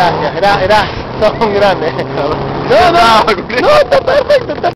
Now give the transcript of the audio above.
Gracias, Era, era, son grandes. No, no, no, está perfecto, está